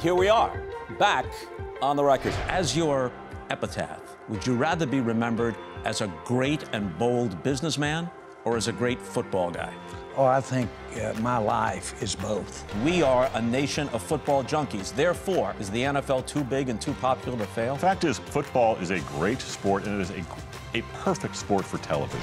here we are, back on the record. As your epitaph, would you rather be remembered as a great and bold businessman or as a great football guy? Oh, I think uh, my life is both. We are a nation of football junkies. Therefore, is the NFL too big and too popular to fail? Fact is, football is a great sport and it is a, a perfect sport for television.